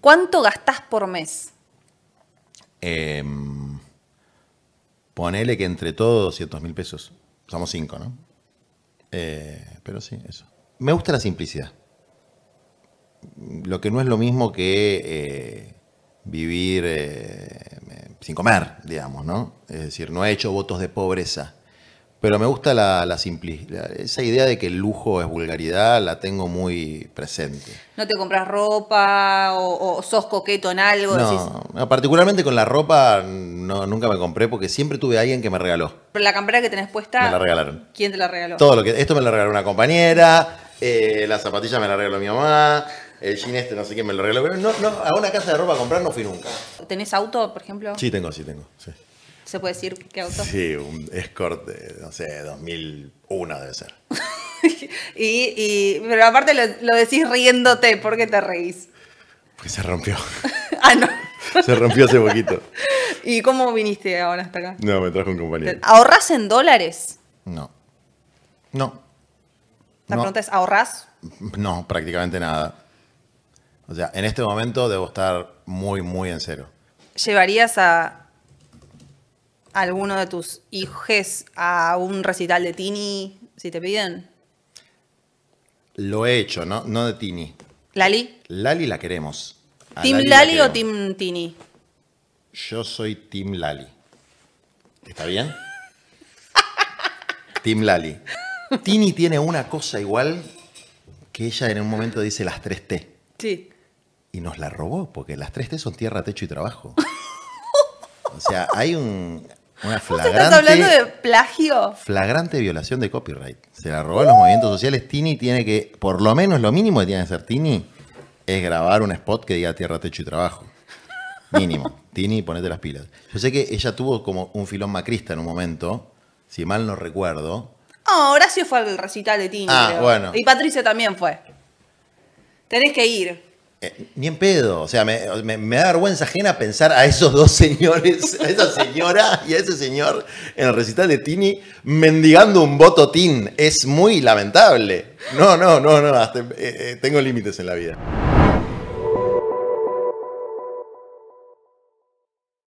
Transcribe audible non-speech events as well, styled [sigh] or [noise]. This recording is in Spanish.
¿Cuánto gastás por mes? Em, ponele que entre todos 200 mil pesos. Somos cinco, ¿no? Eh, pero sí, eso. Me gusta la simplicidad. Lo que no es lo mismo que eh, vivir eh, sin comer, digamos, ¿no? Es decir, no he hecho votos de pobreza. Pero me gusta la, la simplicidad. Esa idea de que el lujo es vulgaridad la tengo muy presente. ¿No te compras ropa o, o sos coqueto en algo? No, particularmente con la ropa no, nunca me compré porque siempre tuve a alguien que me regaló. "Pero la campera que tenés puesta. Me la regalaron. ¿Quién te la regaló? Todo lo que. Esto me lo regaló una compañera, eh, la zapatilla me la regaló mi mamá, el jean este no sé quién me lo regaló. Pero no, no, a una casa de ropa a comprar no fui nunca. ¿Tenés auto, por ejemplo? Sí, tengo, sí, tengo. Sí, ¿Se puede decir qué auto? Sí, un Escort de, no sé, 2001 debe ser. [laughs] y, y- pero aparte lo, lo decís riéndote, ¿por qué te reís? Porque se rompió. [laughs] ah, no. [laughs] se rompió hace poquito. ¿Y cómo viniste ahora hasta acá? No, me trajo un compañero. ¿Ahorrás en dólares? No. No. La No. pregunta es, ¿ahorrás? No, prácticamente nada. O sea, en este momento debo estar muy, muy en cero. ¿Llevarías a alguno de tus hijos a un recital de Tini si te piden? Lo he hecho, ¿no? No de Tini. ¿Lali? Lali la queremos. A ¿Team la Lali o queremos. Team Tini? Yo soy Team Lali. ¿Está bien? [laughs] Team Lali. Tini tiene una cosa igual que ella en un momento dice las 3T. Sí. Y nos la robó, porque las 3T son tierra, techo y trabajo. [laughs] O sea, hay un, una ¿Vos estás hablando de flagrante, plagio? flagrante violación de copyright. Se la robó en los movimientos sociales. Tini tiene que, por lo menos lo mínimo que tiene que hacer Tini, es grabar un spot que diga tierra, techo y trabajo. Mínimo. [laughs] Tini, ponete las pilas. Yo sé que ella tuvo como un filón macrista en un momento, si mal no recuerdo. No, Horacio fue al recital de Tini. Ah, creo. bueno. Y Patricia también fue. Tenés que ir. Eh, ni en pedo. O sea, me, me- da vergüenza ajena pensar a esos dos señores, a esa señora y a ese señor en el recital de Tini mendigando un voto Tin. Es muy lamentable. No, no, no, no. eh, eh, tengo límites en la vida.